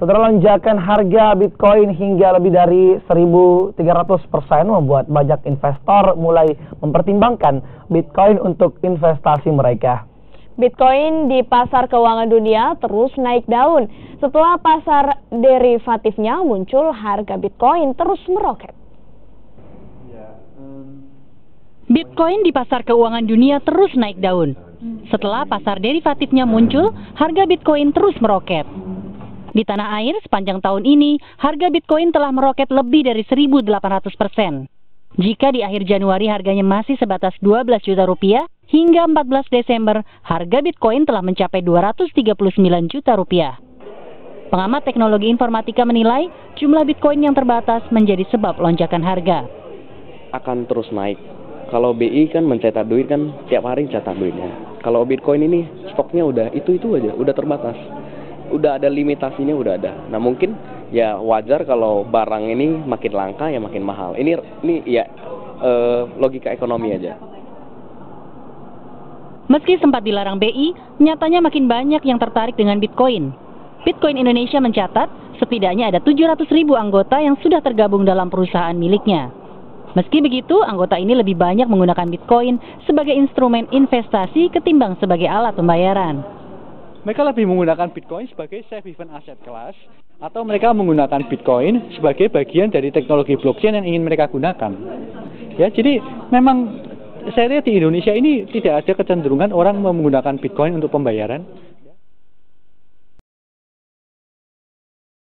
Setelah lonjakan harga Bitcoin hingga lebih dari 1.300 persen membuat banyak investor mulai mempertimbangkan Bitcoin untuk investasi mereka. Bitcoin di pasar keuangan dunia terus naik daun. Setelah pasar derivatifnya muncul, harga Bitcoin terus meroket. Bitcoin di pasar keuangan dunia terus naik daun. Setelah pasar derivatifnya muncul, harga Bitcoin terus meroket. Di tanah air sepanjang tahun ini, harga Bitcoin telah meroket lebih dari 1.800 persen. Jika di akhir Januari harganya masih sebatas 12 juta rupiah, hingga 14 Desember harga Bitcoin telah mencapai 239 juta rupiah. Pengamat teknologi informatika menilai jumlah Bitcoin yang terbatas menjadi sebab lonjakan harga. Akan terus naik. Kalau BI kan mencetak duit kan tiap hari cetak duitnya. Kalau Bitcoin ini stoknya udah itu-itu aja, udah terbatas udah ada limitasinya udah ada. Nah mungkin ya wajar kalau barang ini makin langka ya makin mahal. Ini ini ya eh, logika ekonomi aja. Meski sempat dilarang BI, nyatanya makin banyak yang tertarik dengan Bitcoin. Bitcoin Indonesia mencatat setidaknya ada 700 ribu anggota yang sudah tergabung dalam perusahaan miliknya. Meski begitu, anggota ini lebih banyak menggunakan Bitcoin sebagai instrumen investasi ketimbang sebagai alat pembayaran mereka lebih menggunakan Bitcoin sebagai safe haven asset class atau mereka menggunakan Bitcoin sebagai bagian dari teknologi blockchain yang ingin mereka gunakan. Ya, jadi memang saya lihat di Indonesia ini tidak ada kecenderungan orang menggunakan Bitcoin untuk pembayaran.